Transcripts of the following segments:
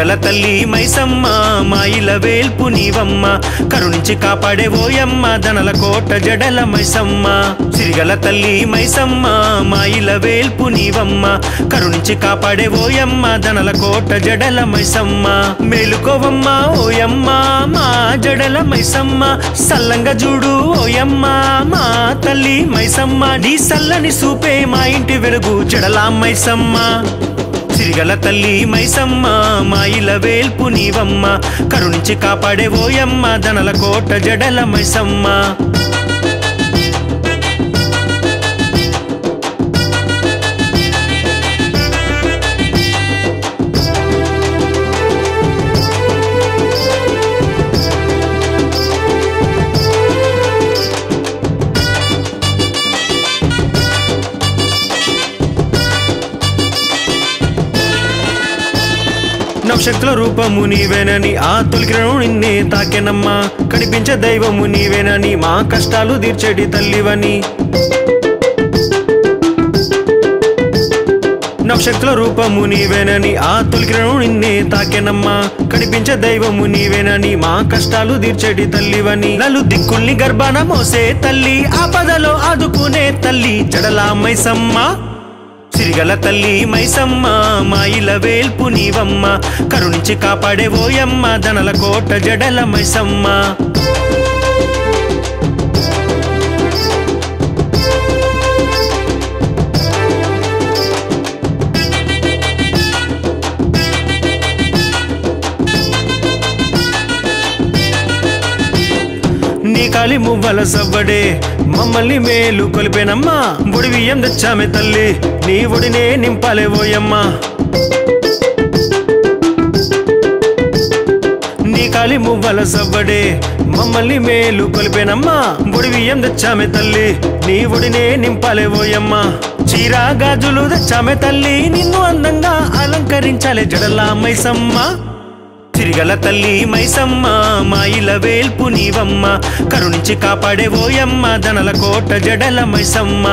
సిరిగల తల్లి మైసమ్మ మాయిల వేల్పు నీవమ్మ కరుణించి కాపాడే ఓయమ్మ దనల కోట జడల మైసమ్మ. సిరిగల తల్లి మైసమ్మ మాయిల వేల్పు నీవమ్మ కరుణించి కాపాడే ఓయమ్మ దనల కోట జడల మైసమ్మ. మేలుకోవమ్మ ఓయమ్మ మా జడల మైసమ్మ సల్లంగా చూడు ఓయమ్మ మా తల్లి మైసమ్మ నీ సల్లని సూపే మా ఇంటి వెలుగు జడల మైసమ్మ. సిరిగల తల్లి మైసమ్మ మాయిల వేల్పు నీవమ్మ. కరుణించి కాపాడే ఓయమ్మ దనల కోట జడల మైసమ్మ. నవశక్తుల రూపము నీవేనని ఆ తొలికిరణం నిన్నే తాకెనమ్మా. కనిపించే దైవము నీవేనని మా కష్టాలు తీర్చేటి తల్లివని. నవశక్తుల రూపము నీవేనని ఆ తొలికిరణం నిన్నే తాకెనమ్మా. కనిపించే దైవము నీవేనని మా కష్టాలు తీర్చేటి తల్లివని. నలు దిక్కుల్ని గర్భాన మోసే తల్లి ఆపదలో ఆదుకునే తల్లి. జడలా మైసమ్మ సిరిగల తల్లి మైసమ్మ మాయి వేల్పు నీవమ్మ. కరుణించి కాపాడే ఓయమ్మ దనల కోట జడల మైసమ్మ నీ కాలి మువ్వల సవ్వడే. మమ్మల్ని మేలు కొలిపేనమ్మా. బుడివియం తెచ్చామే తల్లి. నీ ఒడినే నింపాలే ఓయమ్మా నీ కాలి మువ్వల సవ్వడే మమ్మల్ని మేలు కొలిపేనమ్మా. బుడివియం బియ్యం తెచ్చామే తల్లి నీ ఒడినే నింపాలే ఓయమ్మా చీరా గాజులు తెచ్చామే తల్లి నిన్ను అందంగా అలంకరించాలే జడలా మైసమ్మ. తిరిగల తల్లి మైసమ్మ మాయిల వేల్పు నీవమ్మ. కరుణించి కాపాడే ఓయమ్మ దనల కోట జడల మైసమ్మ.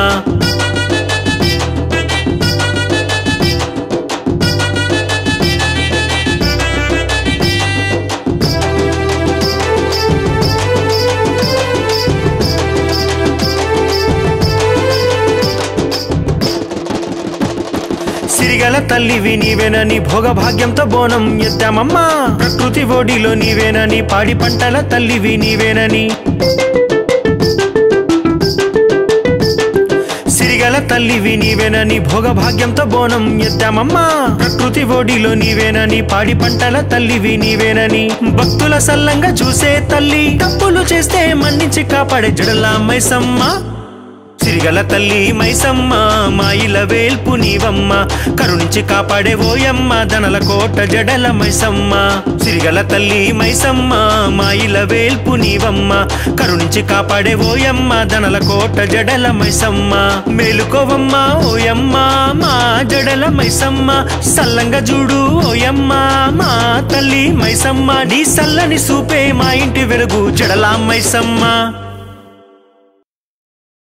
సిరిగల తల్లివి నీవేనని భోగభాగ్యంతో బోనం ఎత్తామమ్మా. ప్రకృతి ఓడిలో నీవేనని పాడి పంటల తల్లివి నీవేనని. సిరిగల తల్లివి నీవేనని భోగభాగ్యంతో బోనం ఎత్తామమ్మా. ప్రకృతి ఓడిలో నీవేనని పాడి పంటల తల్లివి నీవేనని. భక్తుల సల్లంగా చూసే తల్లి తప్పులు చేస్తే మన్నించి కాపాడే జడలా మైసమ్మ. సిరిగల తల్లి మైసమ్మ మాయిల వేల్పు నీవమ్మ కరుణించి కాపాడే ఓయమ్మ దనల కోట జడల మైసమ్మ. సిరిగల తల్లి మైసమ్మ మాయిల వేల్పు నీవమ్మ కరుణించి కాపాడే ఓయమ్మ దనల కోట జడల మైసమ్మ. మేలుకోవమ్మ ఓయమ్మ మా జడల మైసమ్మ సల్లంగా చూడు ఓయమ్మ మా తల్లి మైసమ్మ నీ సల్లని సూపే మా ఇంటి వెలుగు జడల మైసమ్మ.